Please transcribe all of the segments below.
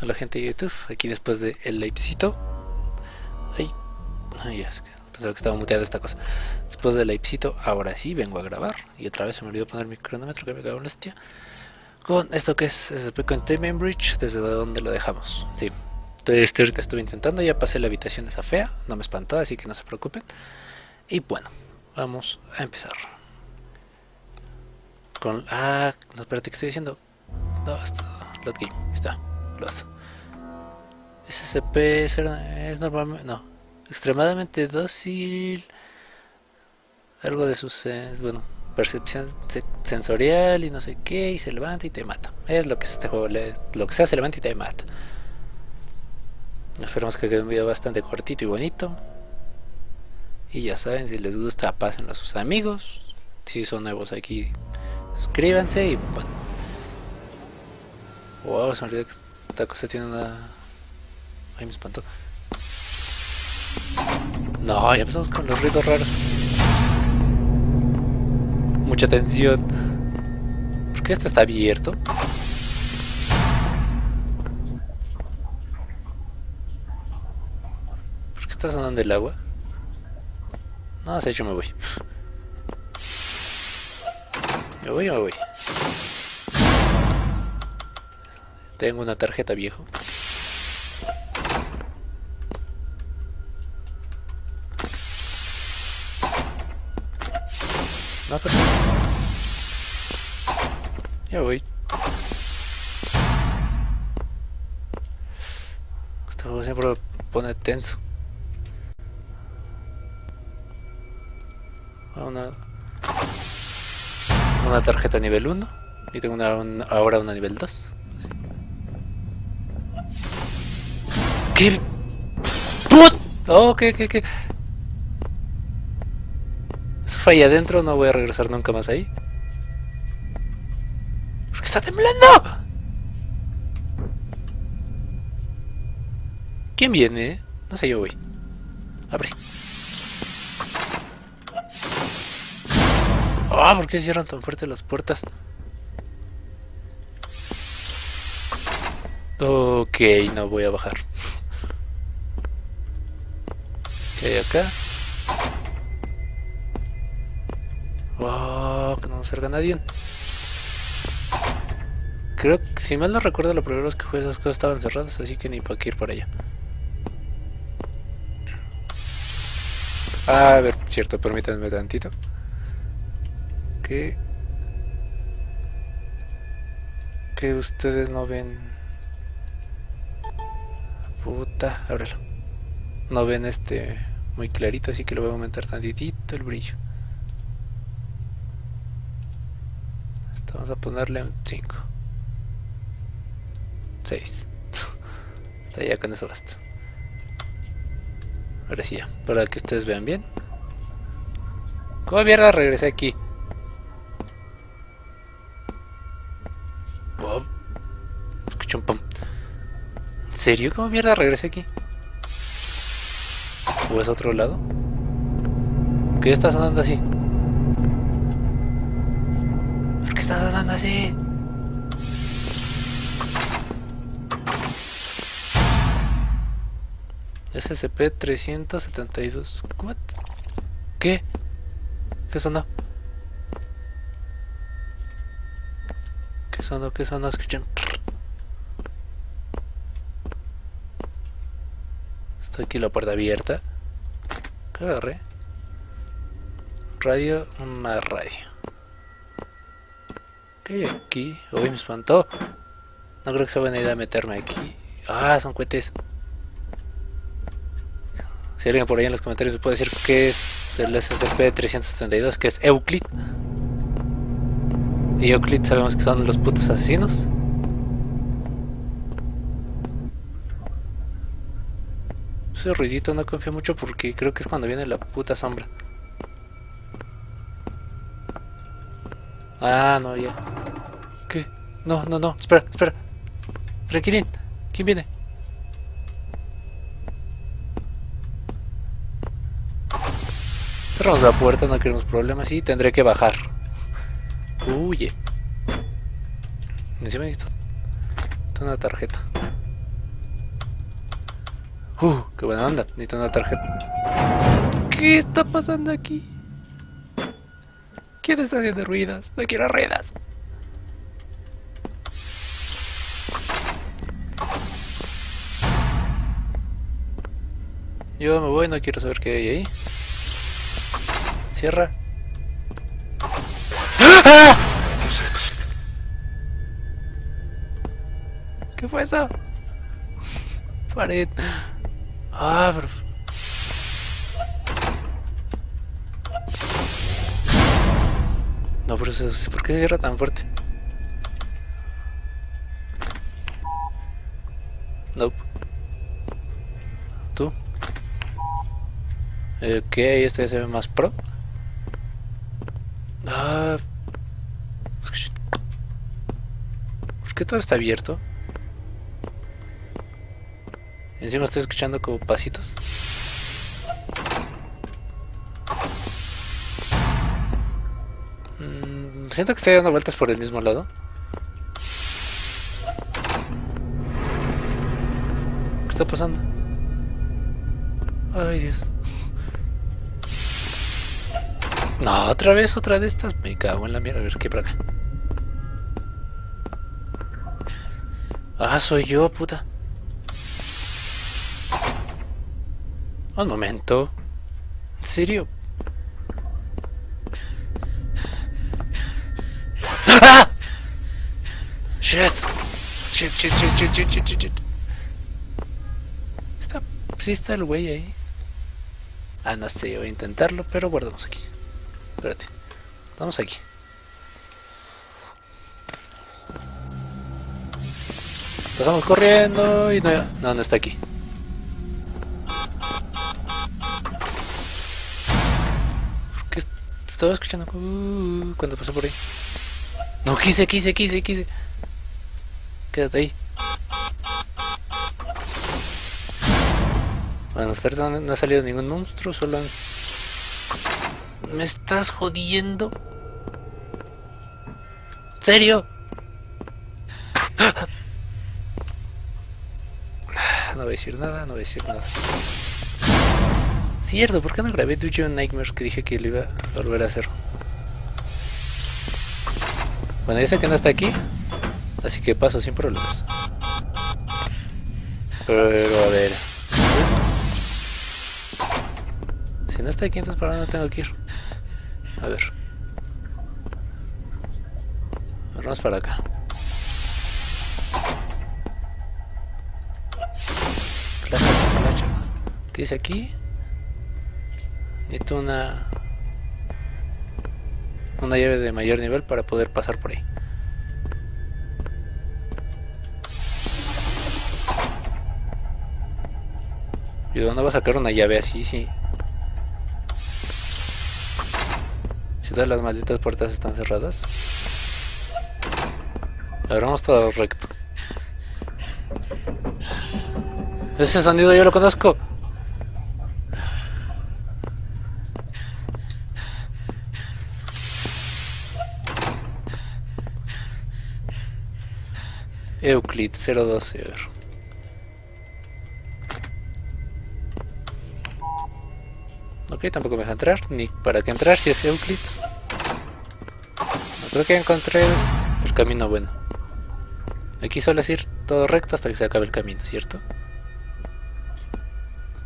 a la gente de YouTube. Aquí después de el. Ay, ay, es que pensaba que estaba muteada esta cosa. Después del livecito, ahora sí vengo a grabar. Y otra vez se me olvidó poner mi cronómetro que me cago en la hostia. Con esto que es SP Containment Bridge, desde donde lo dejamos. Sí, estoy, ahorita estuve intentando, ya pasé la habitación esa fea, no me espantó, así que no se preocupen. Y bueno, vamos a empezar. Con. Ah, no, espérate, ¿qué estoy diciendo? No, está. Load game, está. Load. SCP es, es normalmente. No. Extremadamente dócil. Algo de sus. Bueno, percepción sensorial y no sé qué. Y se levanta y te mata. Es lo que es este juego. Lo que sea, se levanta y te mata. Esperemos que quede un video bastante cortito y bonito. Y ya saben, si les gusta, pásenlo a sus amigos. Si son nuevos aquí, suscríbanse y bueno. Wow, se esta cosa tiene una. Ay, me espantó. No, ya empezamos con los ruidos raros. Mucha tensión. ¿Por qué esto está abierto? ¿Por qué está sonando el agua? No, de hecho me voy. Me voy, me voy. Tengo una tarjeta viejo. No, pero... Ya voy. Este juego siempre pone tenso. Una, una tarjeta nivel 1 y tengo una, una, ahora una nivel 2. ¿Qué? ¡Put! Oh, ¿qué, qué, qué? Eso fue ahí adentro, no voy a regresar nunca más ahí. ¿Por qué está temblando? ¿Quién viene? No sé, yo voy. Abre. Ah, ¿por qué cierran tan fuerte las puertas? Ok, no voy a bajar. ¿Qué hay acá? Wow, que no nos salga nadie. Creo que, si mal no recuerdo, lo primero es que fue esas cosas estaban cerradas, así que ni para qué ir para allá. A ver, cierto, permítanme tantito que que ustedes no ven puta, ábrelo no ven este muy clarito así que lo voy a aumentar tantitito el brillo vamos a ponerle un 5 6 ya con eso basta ahora sí ya para que ustedes vean bien ¿Cómo mierda regresé aquí? Escucho un. ¿En serio? ¿Cómo mierda regresé aquí? ¿O es otro lado? ¿Qué está sonando así? ¿Por qué está sonando así? SCP-372. ¿What? ¿Qué? ¿Qué sonó? ¿Qué sonó? ¿Qué sonó? Escuchen. Está aquí la puerta abierta. ¿Qué agarré? Radio, una radio. ¿Qué hay aquí? Uy, me espantó. No creo que sea buena idea meterme aquí. Ah, son cohetes. Si alguien por ahí en los comentarios me puede decir qué es el SCP-372, que es Euclid. Y Euclid sabemos que son los putos asesinos. Ruidito no confío mucho porque creo que es cuando viene la puta sombra. Ah, no, ya. ¿Qué? No, no, no. Espera, espera. Franklin, ¿quién viene? Cerramos la puerta, no queremos problemas y tendré que bajar. Huye. Encima necesito una tarjeta. Uh, qué buena onda. Necesito una tarjeta. ¿Qué está pasando aquí? ¿Quién está haciendo ruidas? No quiero ruidas. Yo me voy, no quiero saber qué hay ahí. Cierra. ¡Ah! ¿Qué fue eso? Pared. Ah, pero... No, pero eso, ¿por qué se cierra tan fuerte? Nope. ¿Tú? Eh, ok, este se ve más pro. Ah... ¿Por qué todo está abierto? Encima estoy escuchando como pasitos. Mm, siento que estoy dando vueltas por el mismo lado. ¿Qué está pasando? Ay, Dios. No, otra vez, otra de estas. Me cago en la mierda. A ver, ¿qué por acá? Ah, soy yo, puta. Un momento. ¿En serio? ¡Ah! Shit. Shit, shit, shit, shit, shit, shit, shit, shit. Está, sí está el güey ahí. Ah, no sé, voy a intentarlo, pero guardamos aquí. Espérate. Estamos aquí. Pasamos corriendo y no, no, no está aquí. Estaba escuchando uh, cuando pasó por ahí. No, quise, quise, quise, quise. Quédate ahí. Bueno, hasta no, ha salido ningún monstruo, solo han... ¿Me estás jodiendo? ¿En serio? No voy a decir nada, no voy a decir nada. Cierto, ¿por qué no grabé Dungeon Nightmares que dije que lo iba a volver a hacer? Bueno, dice que no está aquí, así que paso sin problemas. Pero a ver. Si no está aquí, entonces para dónde tengo que ir. A ver. Vamos para acá. ¿Qué dice aquí? Necesito una una llave de mayor nivel para poder pasar por ahí. ¿Y de dónde va a sacar una llave así? Si, si todas las malditas puertas están cerradas. Abramos todo recto. Ese sonido yo lo conozco. Euclid 012, a ver. Ok, tampoco me deja entrar, ni para qué entrar si es Euclid. No creo que encontré el camino bueno. Aquí suele ir todo recto hasta que se acabe el camino, ¿cierto?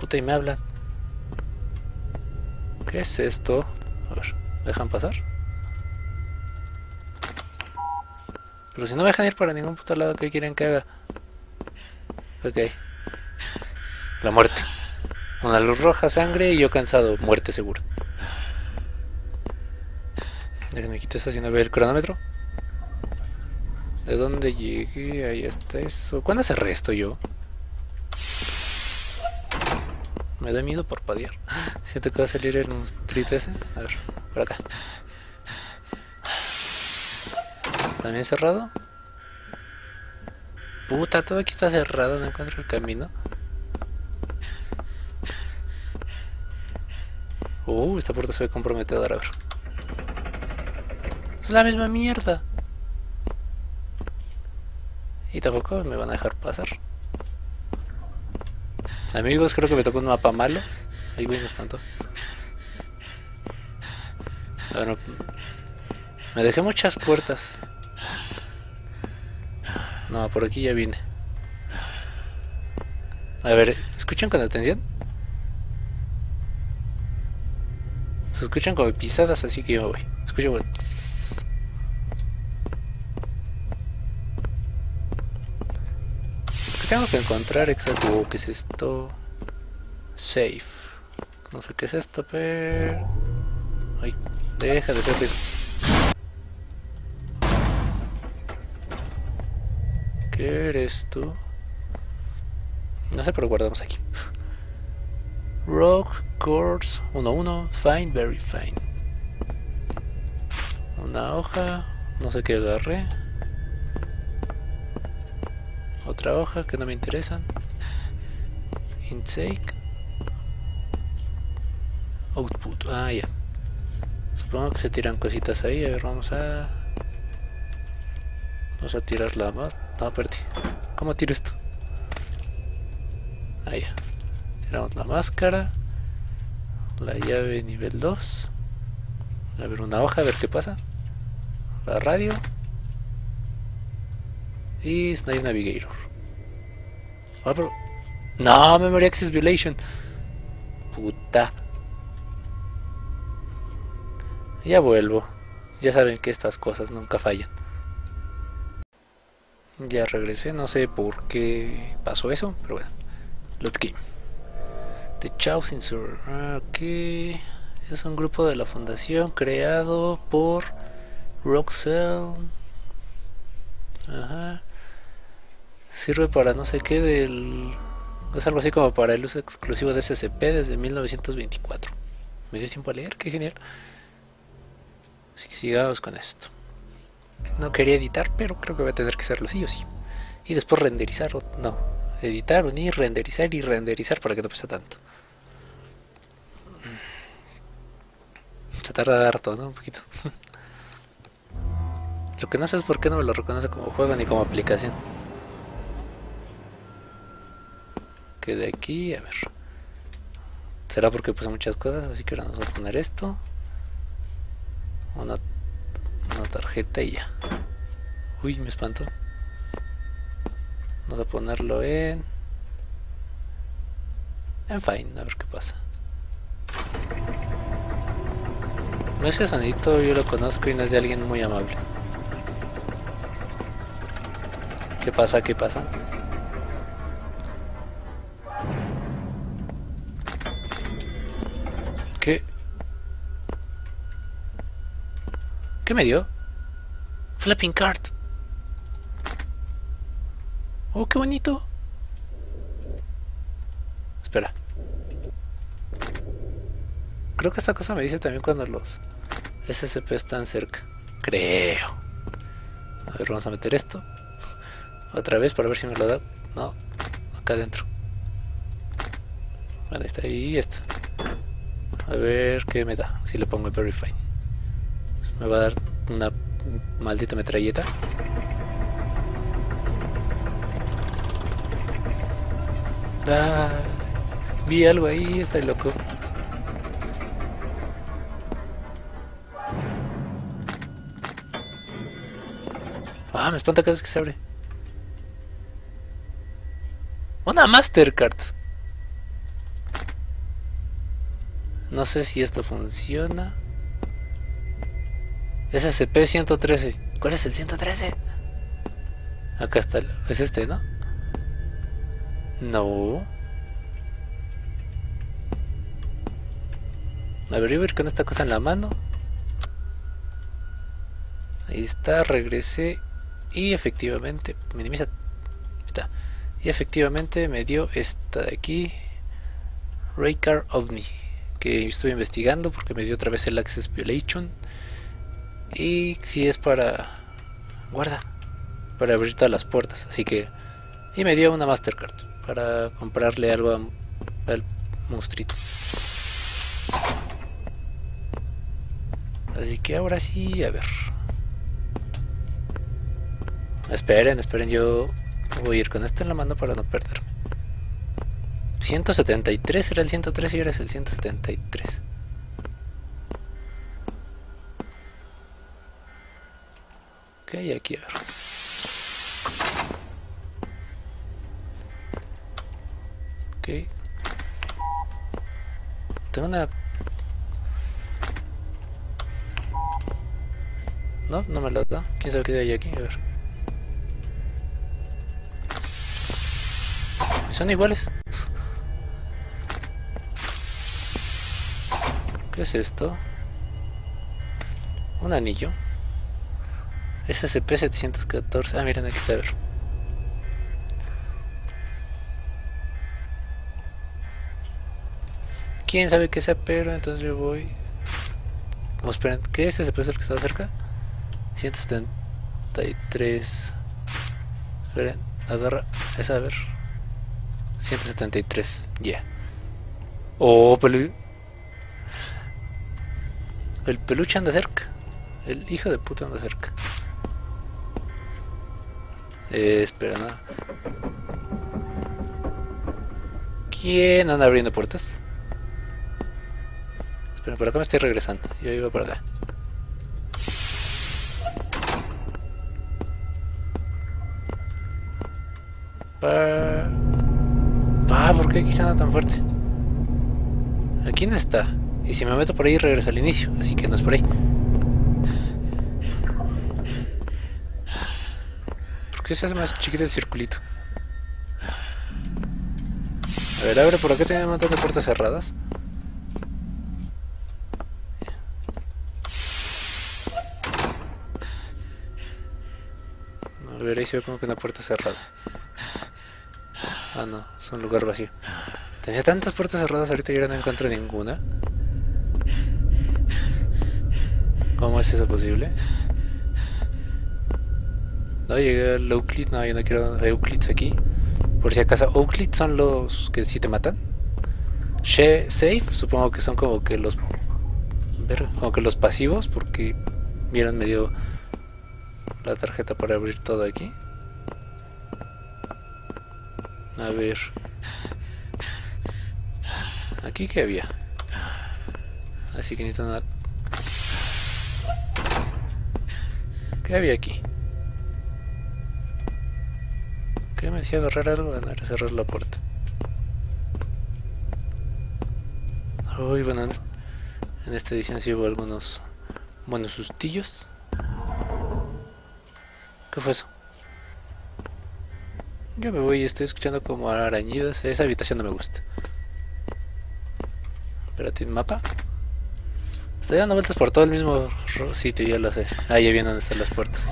Puta, y me habla. ¿Qué es esto? A ver, ¿me dejan pasar? Pero si no me dejan ir para ningún puto lado, ¿qué quieren que haga? Ok. La muerte. Una luz roja, sangre y yo cansado. Muerte seguro. Déjenme quitar eso si no veo el cronómetro. ¿De dónde llegué? Ahí está eso. ¿Cuándo cerré esto yo? Me da miedo por padear. Siento que va a salir el monstruito ese. A ver, por acá. ¿También cerrado? Puta, todo aquí está cerrado, no encuentro el camino. Uh, esta puerta se ve comprometedora, a ver. Es la misma mierda. Y tampoco me van a dejar pasar. Amigos, creo que me tocó un mapa malo. Ahí voy, me espantó. Bueno, me dejé muchas puertas. No, por aquí ya vine. A ver, ¿escuchan con atención? Se escuchan como pisadas, así que yo voy. Escucho, voy. ¿Qué tengo que encontrar exacto? ¿Qué es esto? Safe. No sé qué es esto, pero... Ay, deja de ser ¿Qué eres tú? No sé, pero guardamos aquí. Rock Course 1-1, Fine, Very Fine. Una hoja, no sé qué agarré. Otra hoja que no me interesan. Intake. Output, ah ya. Supongo que se tiran cositas ahí, a ver, vamos a... Vamos a tirar la más. No, perdí. ¿Cómo tiro esto? Ahí. Tiramos la máscara. La llave nivel 2. A ver una hoja, a ver qué pasa. La radio. Y Snake Navigator. Ah, no, Memory Access Violation. Puta. Ya vuelvo. Ya saben que estas cosas nunca fallan. Ya regresé, no sé por qué pasó eso, pero bueno. Let's. The Chow Sur. Ok. Es un grupo de la fundación creado por Roxel. Ajá. Sirve para no sé qué del... Es algo así como para el uso exclusivo de SCP desde 1924. Me dio tiempo a leer, qué genial. Así que sigamos con esto. No quería editar, pero creo que voy a tener que hacerlo sí o sí. Y después renderizar, no, editar, unir, renderizar y renderizar para que no pese tanto. Se tarda harto, ¿no? Un poquito. lo que no sé es por qué no me lo reconoce como juego ni como aplicación. Que de aquí, a ver. Será porque puse muchas cosas, así que ahora nos vamos a poner esto. Una tarjeta y ya. Uy, me espanto. Vamos a ponerlo en... En fine, a ver qué pasa. No ese sonidito yo lo conozco y no es de alguien muy amable. ¿Qué pasa? ¿Qué pasa? ¿Qué? ¿Qué me dio? Flapping card. Oh, qué bonito. Espera. Creo que esta cosa me dice también cuando los SCP están cerca. Creo. A ver, vamos a meter esto. Otra vez para ver si me lo da. No, acá adentro. Vale, está ahí está. A ver qué me da. Si le pongo Verify. Me va a dar una maldita metralleta. Ah, vi algo ahí, estoy loco. Ah, me espanta cada vez que se abre. Una Mastercard. No sé si esto funciona. SCP-113. ¿Cuál es el 113? Acá está. Es este, ¿no? No. A ver, con esta cosa en la mano. Ahí está, regresé. Y efectivamente, minimiza. Está. Y efectivamente me dio esta de aquí. Raycar OVNI. Que estuve investigando porque me dio otra vez el Access Violation. Y si es para... Guarda. Para abrir todas las puertas. Así que... Y me dio una Mastercard. Para comprarle algo al monstruito. Así que ahora sí, a ver. Esperen, esperen, yo voy a ir con esto en la mano para no perderme. 173 era el 103 y ahora es el 173. Ok, aquí a ver. Ok. Tengo una... No, no me la da. ¿Quién sabe qué hay aquí? A ver. Son iguales. ¿Qué es esto? Un anillo. SCP-714. Ah, miren, aquí está, a ver. Quién sabe qué sea, pero entonces yo voy. Oh, esperen, ¿qué es SCP? ¿Es el que está cerca? 173. Esperen, agarra. Esa, a ver. 173, ya. Oh, pelu... El peluche anda cerca. El hijo de puta anda cerca. Eh, espera, nada. ¿Quién anda abriendo puertas? Espera, por acá me estoy regresando. Yo iba por acá. Ah, ¿por qué aquí se anda tan fuerte? Aquí no está. Y si me meto por ahí regreso al inicio, así que no es por ahí. Qué se hace más chiquito el circulito? A ver, abre por acá, tiene un montón de puertas cerradas. A ver, ahí se ve como que una puerta cerrada. Ah, no, es un lugar vacío. Tenía tantas puertas cerradas ahorita y ahora no encuentro ninguna. ¿Cómo es eso posible? No llegué al Euclid, no, yo no quiero Euclids aquí. Por si acaso, Euclid son los que sí te matan. She Safe, supongo que son como que los. Como que los pasivos, porque. Vieron, me dio la tarjeta para abrir todo aquí. A ver. Aquí que había. Así que necesito nada. ¿Qué había aquí? ¿Qué me decía agarrar algo? Bueno, era cerrar la puerta. Uy, bueno, en esta edición sí hubo algunos buenos sustillos. ¿Qué fue eso? Yo me voy y estoy escuchando como arañidos. Esa habitación no me gusta. Espérate, ¿un mapa? Estoy dando vueltas por todo el mismo sitio, ya lo sé. Ah, ya vienen donde están las puertas.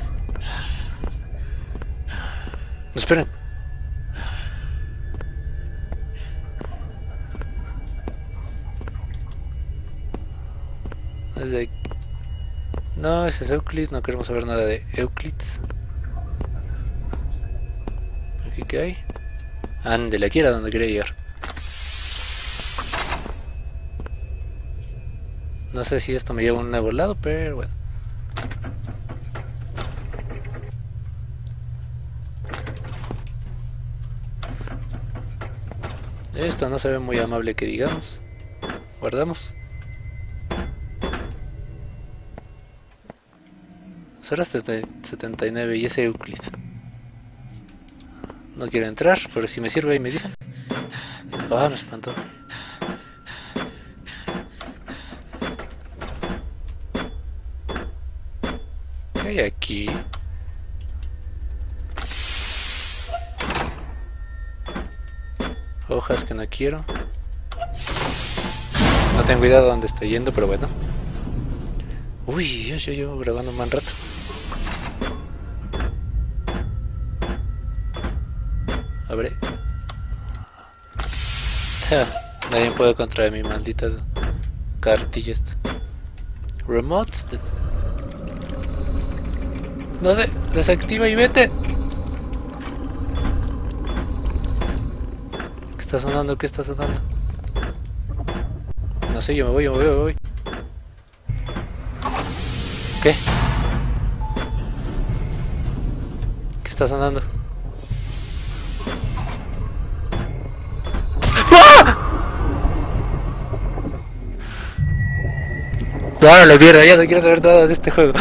esperen. No, ese es Euclid, no queremos saber nada de Euclids. ¿Aquí qué hay? Ande, la quiera donde quiere llegar. No sé si esto me lleva a un nuevo lado, pero bueno. Esto no se ve muy amable que digamos. Guardamos. Será 79 y ese Euclid. No quiero entrar, pero si me sirve ahí me dicen. Ah, me espantó. ¿Qué hay aquí? Hojas que no quiero. No tengo idea de dónde estoy yendo, pero bueno. Uy, Dios, yo llevo grabando un buen rato. Abre. Nadie puede contra mi maldita cartilla esta. Remotes. No sé, desactiva y vete. ¿Qué está sonando? ¿Qué está sonando? No sé, yo me voy, yo me voy, me voy. ¿Qué? ¿Qué está sonando? No, la mierda, ya no quiero saber nada de este juego.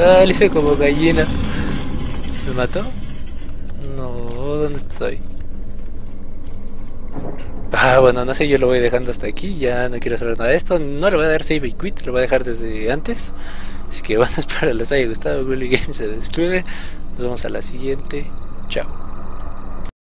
Ah, le hice como gallina. ¿Me mató? No, ¿dónde estoy? Ah, bueno, no sé, yo lo voy dejando hasta aquí, ya no quiero saber nada de esto, no le voy a dar save y quit, lo voy a dejar desde antes. Así que bueno, espero les haya gustado, Willy Games se despide, nos vemos a la siguiente, chao.